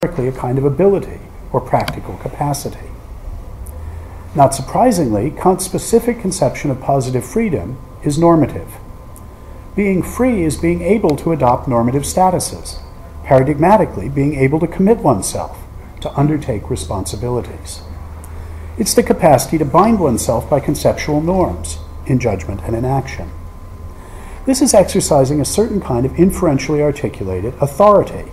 a kind of ability or practical capacity. Not surprisingly, Kant's specific conception of positive freedom is normative. Being free is being able to adopt normative statuses, paradigmatically, being able to commit oneself, to undertake responsibilities. It's the capacity to bind oneself by conceptual norms in judgment and in action. This is exercising a certain kind of inferentially articulated authority,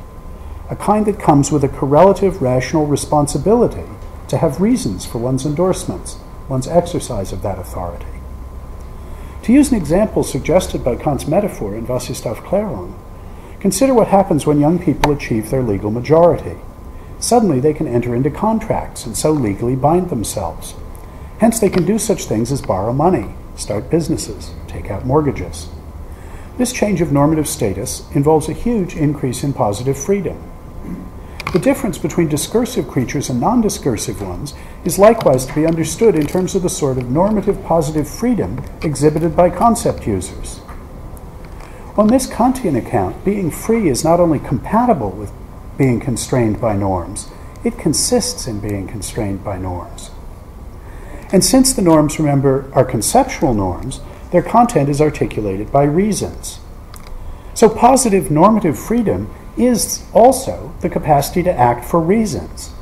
a kind that comes with a correlative rational responsibility to have reasons for one's endorsements, one's exercise of that authority. To use an example suggested by Kant's metaphor in Was ist Aufklärung, consider what happens when young people achieve their legal majority. Suddenly they can enter into contracts and so legally bind themselves. Hence, they can do such things as borrow money, start businesses, take out mortgages. This change of normative status involves a huge increase in positive freedom. The difference between discursive creatures and non discursive ones is likewise to be understood in terms of the sort of normative positive freedom exhibited by concept users. On this Kantian account, being free is not only compatible with being constrained by norms, it consists in being constrained by norms. And since the norms, remember, are conceptual norms, their content is articulated by reasons. So positive normative freedom is also the capacity to act for reasons.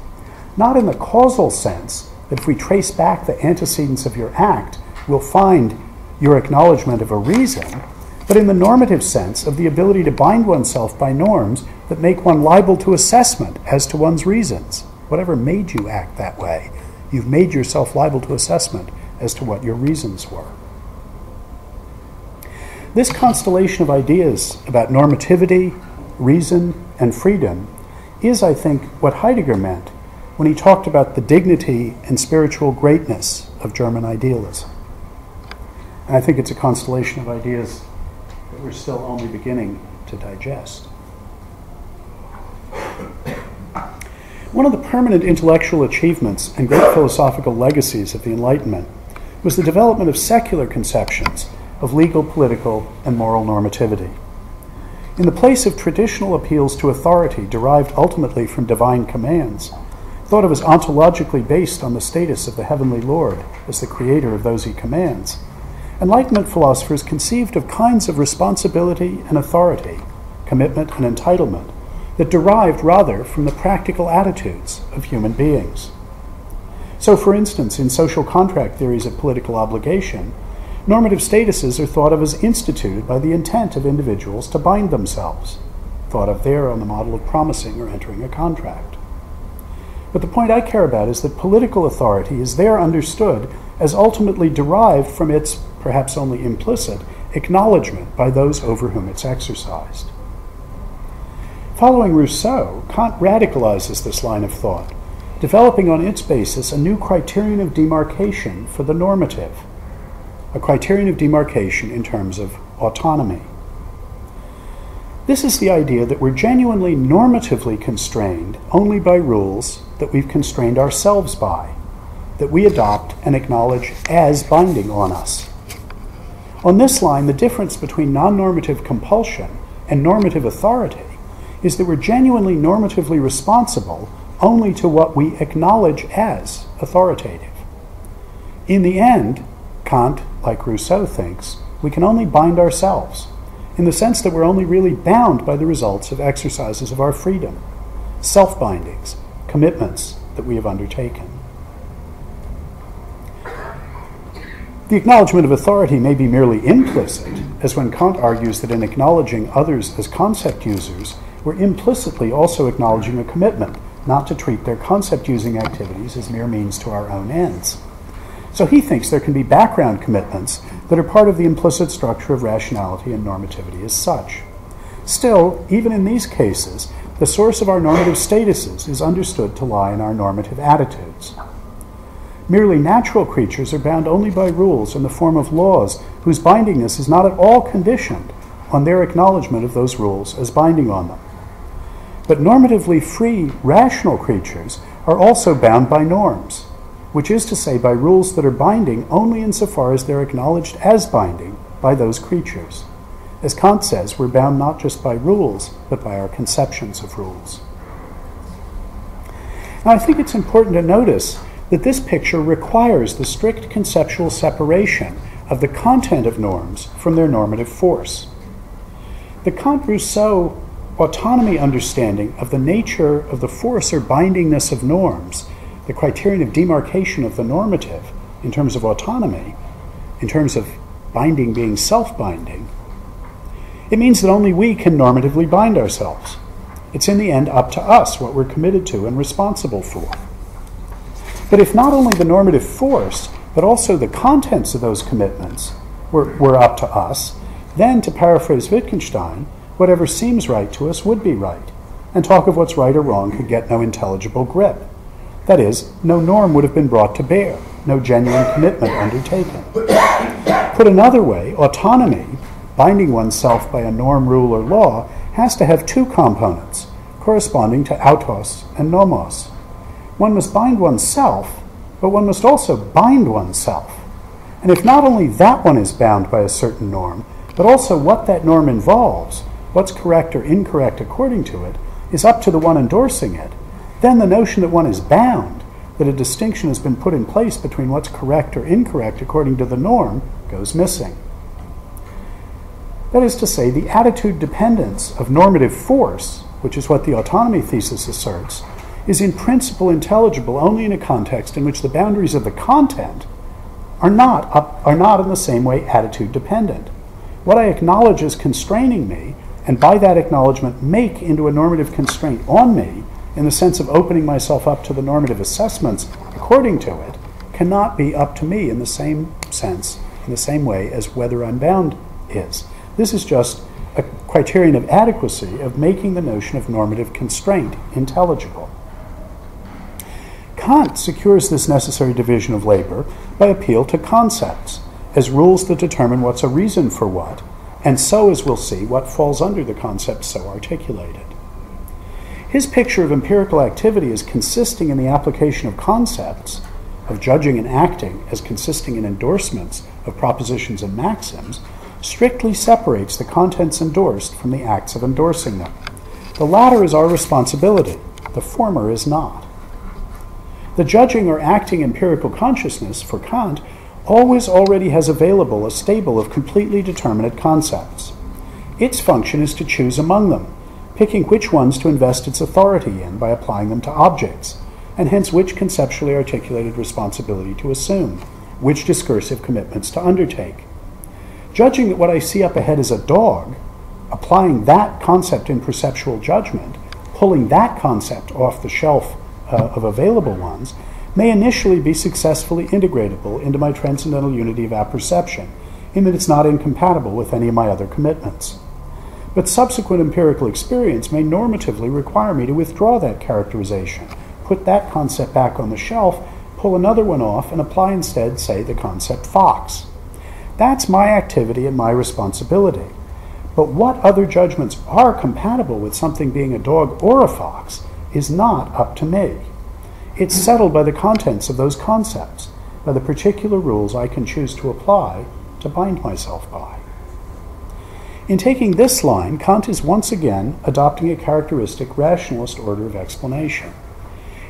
Not in the causal sense that if we trace back the antecedents of your act, we'll find your acknowledgement of a reason, but in the normative sense of the ability to bind oneself by norms that make one liable to assessment as to one's reasons. Whatever made you act that way, you've made yourself liable to assessment as to what your reasons were. This constellation of ideas about normativity, reason, and freedom is, I think, what Heidegger meant when he talked about the dignity and spiritual greatness of German idealism. And I think it's a constellation of ideas that we're still only beginning to digest. One of the permanent intellectual achievements and great philosophical legacies of the Enlightenment was the development of secular conceptions of legal, political, and moral normativity. In the place of traditional appeals to authority derived ultimately from divine commands, thought of as ontologically based on the status of the heavenly Lord as the creator of those he commands, Enlightenment philosophers conceived of kinds of responsibility and authority, commitment and entitlement, that derived rather from the practical attitudes of human beings. So, for instance, in social contract theories of political obligation, Normative statuses are thought of as instituted by the intent of individuals to bind themselves, thought of there on the model of promising or entering a contract. But the point I care about is that political authority is there understood as ultimately derived from its, perhaps only implicit, acknowledgement by those over whom it's exercised. Following Rousseau, Kant radicalizes this line of thought, developing on its basis a new criterion of demarcation for the normative a criterion of demarcation in terms of autonomy. This is the idea that we're genuinely normatively constrained only by rules that we've constrained ourselves by, that we adopt and acknowledge as binding on us. On this line, the difference between non normative compulsion and normative authority is that we're genuinely normatively responsible only to what we acknowledge as authoritative. In the end, Kant, like Rousseau, thinks we can only bind ourselves, in the sense that we're only really bound by the results of exercises of our freedom, self bindings, commitments that we have undertaken. The acknowledgement of authority may be merely implicit, as when Kant argues that in acknowledging others as concept users, we're implicitly also acknowledging a commitment not to treat their concept using activities as mere means to our own ends. So he thinks there can be background commitments that are part of the implicit structure of rationality and normativity as such. Still, even in these cases, the source of our normative statuses is understood to lie in our normative attitudes. Merely natural creatures are bound only by rules in the form of laws whose bindingness is not at all conditioned on their acknowledgement of those rules as binding on them. But normatively free, rational creatures are also bound by norms which is to say, by rules that are binding only insofar as they're acknowledged as binding by those creatures. As Kant says, we're bound not just by rules, but by our conceptions of rules. Now, I think it's important to notice that this picture requires the strict conceptual separation of the content of norms from their normative force. The Kant Rousseau autonomy understanding of the nature of the force or bindingness of norms, the criterion of demarcation of the normative in terms of autonomy, in terms of binding being self binding, it means that only we can normatively bind ourselves. It's in the end up to us what we're committed to and responsible for. But if not only the normative force, but also the contents of those commitments were, were up to us, then, to paraphrase Wittgenstein, whatever seems right to us would be right, and talk of what's right or wrong could get no intelligible grip. That is, no norm would have been brought to bear, no genuine commitment undertaken. Put another way, autonomy, binding oneself by a norm, rule, or law, has to have two components, corresponding to autos and nomos. One must bind oneself, but one must also bind oneself. And if not only that one is bound by a certain norm, but also what that norm involves, what's correct or incorrect according to it, is up to the one endorsing it, then the notion that one is bound, that a distinction has been put in place between what's correct or incorrect according to the norm, goes missing. That is to say, the attitude dependence of normative force, which is what the autonomy thesis asserts, is in principle intelligible only in a context in which the boundaries of the content are not, up, are not in the same way attitude dependent. What I acknowledge as constraining me, and by that acknowledgement make into a normative constraint on me, in the sense of opening myself up to the normative assessments according to it, cannot be up to me in the same sense, in the same way as whether I'm bound is. This is just a criterion of adequacy of making the notion of normative constraint intelligible. Kant secures this necessary division of labor by appeal to concepts as rules that determine what's a reason for what, and so, as we'll see, what falls under the concept so articulated. His picture of empirical activity as consisting in the application of concepts, of judging and acting as consisting in endorsements of propositions and maxims, strictly separates the contents endorsed from the acts of endorsing them. The latter is our responsibility, the former is not. The judging or acting empirical consciousness, for Kant, always already has available a stable of completely determinate concepts. Its function is to choose among them, picking which ones to invest its authority in by applying them to objects, and hence which conceptually articulated responsibility to assume, which discursive commitments to undertake. Judging that what I see up ahead is a dog, applying that concept in perceptual judgment, pulling that concept off the shelf uh, of available ones, may initially be successfully integratable into my transcendental unity of apperception, in that it's not incompatible with any of my other commitments. But subsequent empirical experience may normatively require me to withdraw that characterization, put that concept back on the shelf, pull another one off, and apply instead, say, the concept fox. That's my activity and my responsibility. But what other judgments are compatible with something being a dog or a fox is not up to me. It's settled by the contents of those concepts, by the particular rules I can choose to apply to bind myself by. In taking this line, Kant is once again adopting a characteristic rationalist order of explanation.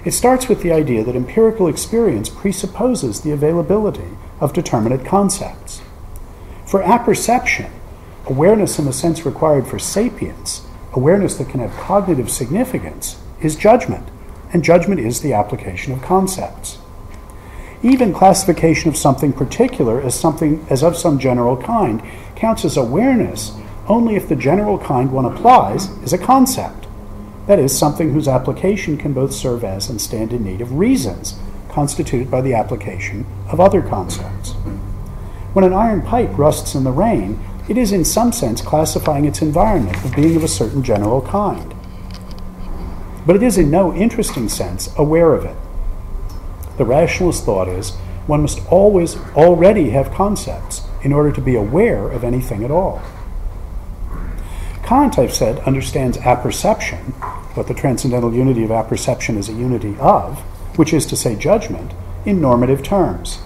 It starts with the idea that empirical experience presupposes the availability of determinate concepts. For apperception, awareness in the sense required for sapience, awareness that can have cognitive significance, is judgment, and judgment is the application of concepts. Even classification of something particular as something as of some general kind counts as awareness only if the general kind one applies is a concept. That is, something whose application can both serve as and stand in need of reasons, constituted by the application of other concepts. When an iron pipe rusts in the rain, it is in some sense classifying its environment as being of a certain general kind. But it is in no interesting sense aware of it. The rationalist thought is one must always already have concepts in order to be aware of anything at all. Kant, I've said, understands apperception, what the transcendental unity of apperception is a unity of, which is to say judgment, in normative terms.